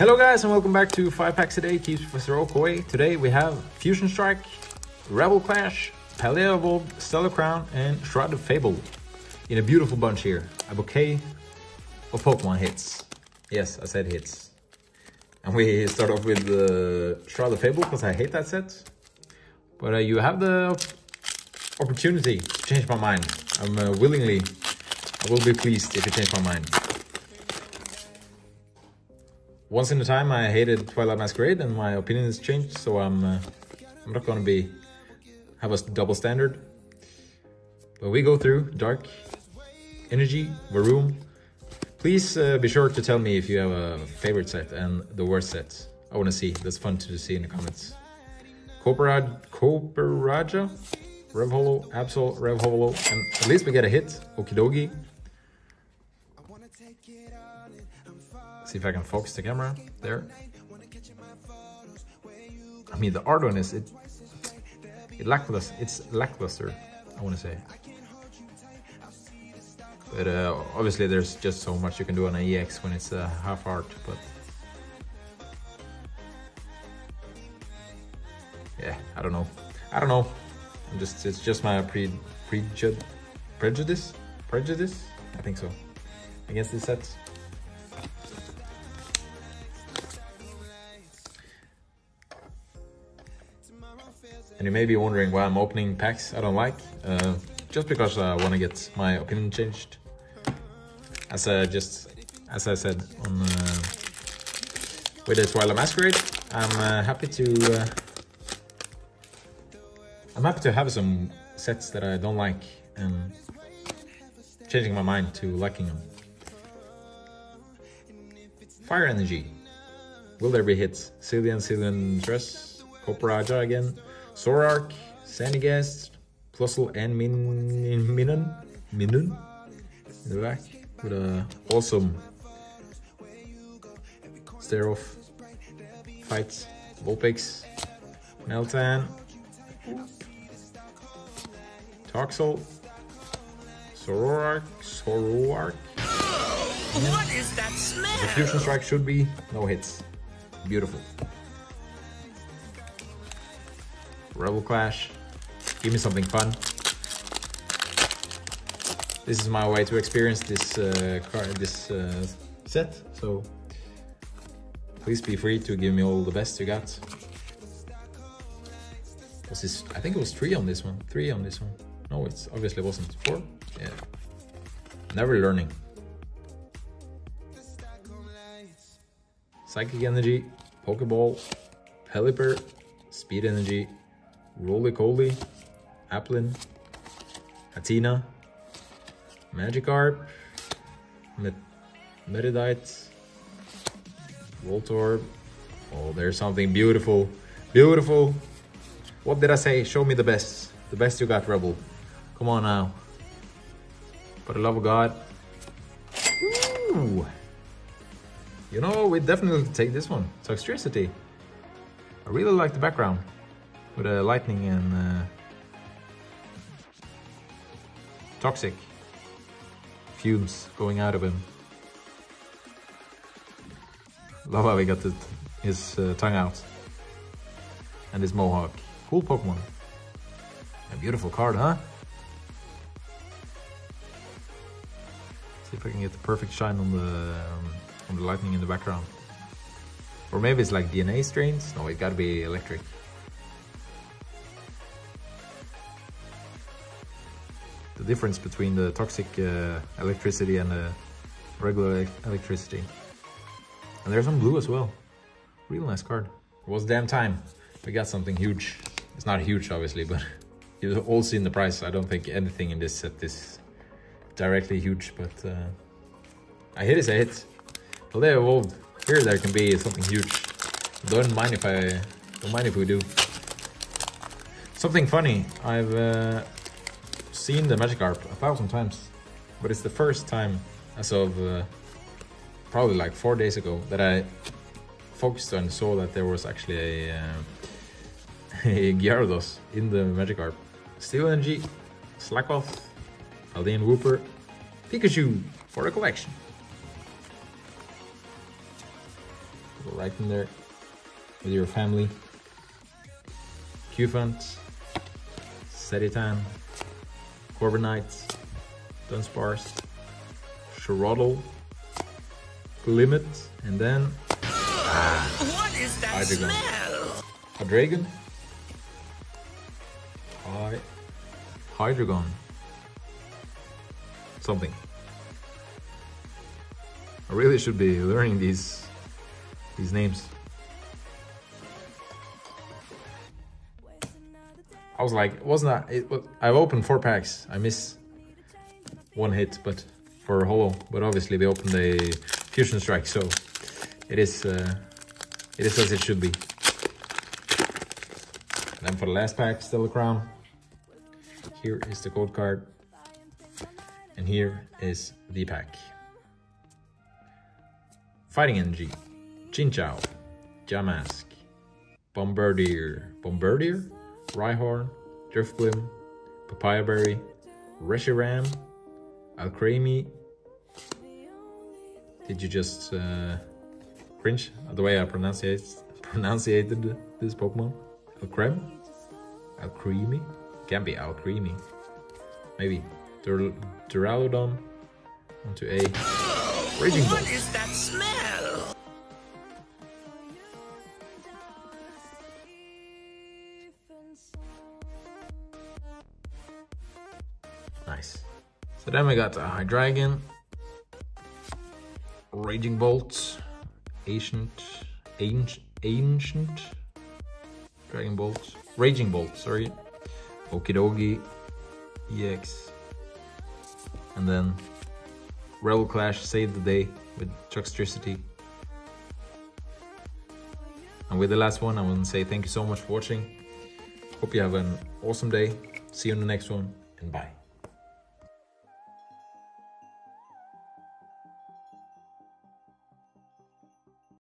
Hello guys and welcome back to 5 packs a day keeps Professor Oak Away. Today we have Fusion Strike, Rebel Clash, Paldea Evolved, Stellar Crown and Shrouded Fable. In a beautiful bunch here. A bouquet of Pokemon hits. Yes, I said hits. And we start off with the Shrouded Fable because I hate that set. But uh, you have the opportunity to change my mind. I'm uh, willingly, I will be pleased if you change my mind. Once in a time I hated Twilight Masquerade and my opinion has changed, so I'm uh, I'm not gonna be have a double standard. But we go through Dark, Energy, Varoom. Please uh, be sure to tell me if you have a favorite set and the worst set. I wanna see, that's fun to see in the comments. Copperaj, Copperajah, Revholo, Absol, Revholo, and at least we get a hit, Okidogi. See if I can focus the camera there. I mean, the art on this, it, it lackluster, it's lackluster, I want to say. But uh, obviously there's just so much you can do on an EX when it's uh, half art, but... Yeah, I don't know. I don't know. I'm just, it's just my pre, prejud, prejudice? Prejudice? I think so. Against this set. And you may be wondering why I'm opening packs I don't like. Uh, just because I want to get my opinion changed. As I just, as I said on uh, with the Twilight Masquerade, I'm uh, happy to. Uh, I'm happy to have some sets that I don't like and changing my mind to liking them. Fire Energy. Will there be hits? Cillian, Cillian Dress, Copperajah again. Zoroark, Sandygast, Plusle and Min Minun, Minun in the back with a awesome stare off fight, Vulpix, Meltan, Toxel, Zoroark, Zoroark. What is that smell? The Fusion Strike should be no hits. Beautiful. Rebel Clash. Give me something fun. This is my way to experience this uh, this uh, set. So please be free to give me all the best you got. Was this? I think it was three on this one. Three on this one. No, it's obviously wasn't. Four. Yeah. Never learning. Psychic Energy, Pokeball, Pelipper, Speed Energy, Rolycoly, Applin, Athena, Magikarp, Met Meditite, Voltorb. Oh, there's something beautiful. Beautiful. What did I say? Show me the best. The best you got, Rebel. Come on now. For the love of God. Ooh. You know, we definitely take this one. Toxtricity. I really like the background the lightning and uh, toxic fumes going out of him. Love how he got his uh, tongue out and his mohawk. Cool Pokemon. A beautiful card, huh? See if I can get the perfect shine on the um, on the lightning in the background. Or maybe it's like DNA strains? No, it gotta be electric. Difference between the toxic uh, electricity and the regular electricity. And there's some blue as well. Real nice card. It was damn time. We got something huge. It's not huge, obviously, but you've all seen the price. I don't think anything in this set is directly huge, but uh, I hit is a hit. Well, they evolved. Here there can be something huge. Don't mind if I don't mind if we do. Something funny. I've uh, seen the Magikarp a thousand times, but it's the first time as of uh, probably like four days ago that I focused and saw that there was actually a, uh, a Gyarados in the Magikarp. Steel Energy, Slakoth, Paldean Wooper, Pikachu for the collection. Right in there with your family. Cufant, Seditan, Corviknight, Dunsparce, Sharodl, Limit, and then What is that Hydreigon. smell? a dragon. Hi. Hydreigon. Something. I really should be learning these these names. I was like, wasn't that? It, I've opened four packs. I miss one hit, but for holo. But obviously they opened a fusion strike, so it is uh, it is as it should be. And then for the last pack, Stellar Crown. Here is the code card. And here is the pack. Fighting Energy, Chinchou, Yamask, Bombirdier, Bombirdier, Rhyhorn, Drifblim, Papaya Berry, Reshiram, Alcremie. Did you just uh, cringe at the way I pronunciate pronunciated this Pokemon? Alcrem? Alcremie? Can be Alcremie. Maybe. Dur Duraludon onto a Raging What Bolt. is that smell? Nice. So then we got uh, the Hydreigon, Raging Bolt, Ancient, Ancient, Ancient, Dragon Bolt, Raging Bolt, sorry, Okidogi, EX, and then Rebel Clash saved the day with Toxtricity. And with the last one, I want to say thank you so much for watching. Hope you have an awesome day. See you in the next one, and bye.